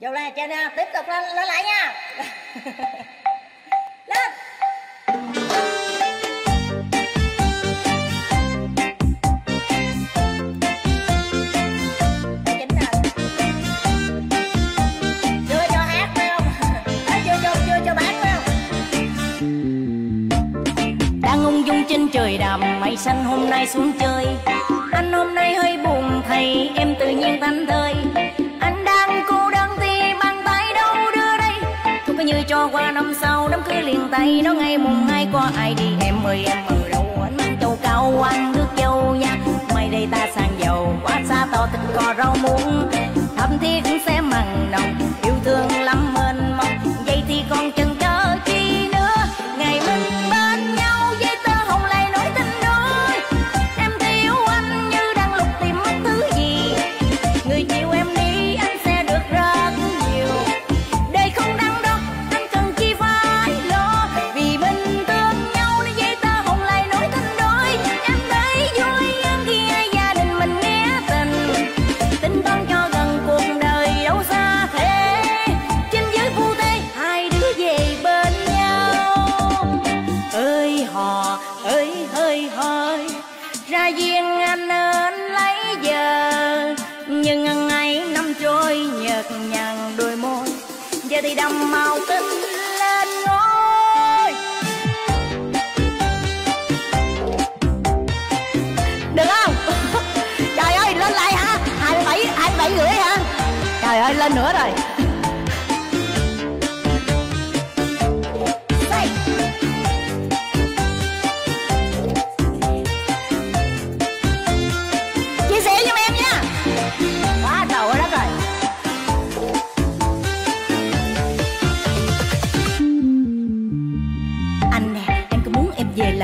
Vô lên trên nè, tiếp tục lên, lên lại nha. Lên. Cho phải không? Cho phải không? đang ung dung trên trời đàm mây xanh hôm nay xuống chơi. Anh hôm nay hơi buồn thầy em tự nhiên thanh thơi như cho qua năm sau, đám cưới liền tay đó ngày mùng hai có ai đi, em ơi, em ở đâu? Anh mang châu cao, anh nước dâu nha. Mày đây ta sang giàu, quá xa to thịt cò rau muống. Thậm thiết sẽ mặn nồng nhằn đôi môi. Giờ thì đầm màu tinh lên ngôi. Được không? Trời ơi, lên lại hả? Hai mươi bảy, hai mươi bảy rưỡi hả? Trời ơi, lên nữa rồi.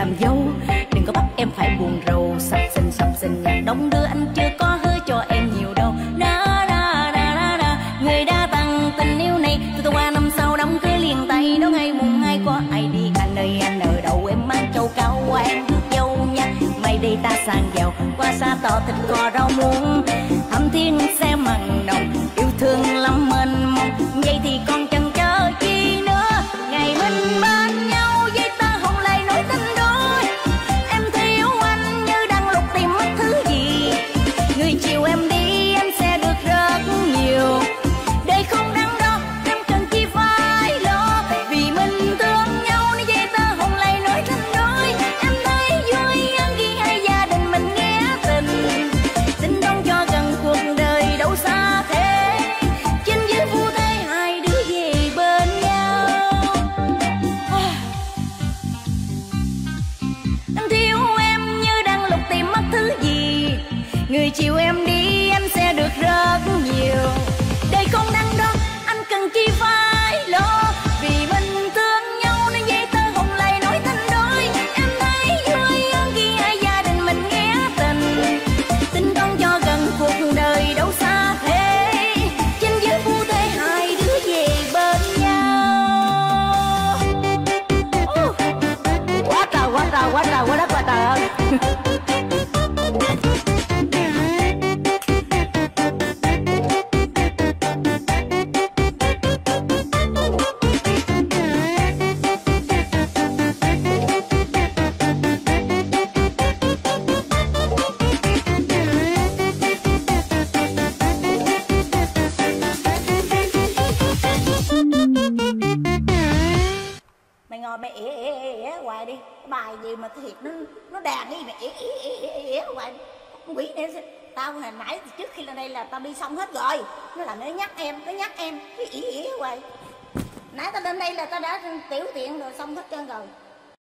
Làm dâu. Đừng có bắt em phải buồn rầu, sập sình sập sình. Nhạc đông đưa anh chưa có hứa cho em nhiều đâu. Na na na na na. Người đã tặng tình yêu này từ từ qua năm sau đóng cưới liền tay. Đó ngày mùng hai có ai đi anh ơi anh ở đâu. Em mang châu cao qua em rước dâu nha. Mai đây ta sang giàu qua xa tỏ thịt cò rau muống. Thiếu em như đang lục tìm mất thứ gì. Người chiều em đi anh sẽ được rất nhiều. Đời không đang đó anh cần chi Mày ngồi ỉa ỉa ỉa hoài đi Bài gì mà thiệt nó nó đàn đi mà mày ỉa ỉa ỉa ỉa hoài Con quỷ này Tao hồi nãy trước khi lên đây là tao đi xong hết rồi Nó là nó nhắc em, nó nhắc em Cái ỉa ỉa hoài Nãy tao lên đây là tao đã tiểu tiện rồi xong hết trơn rồi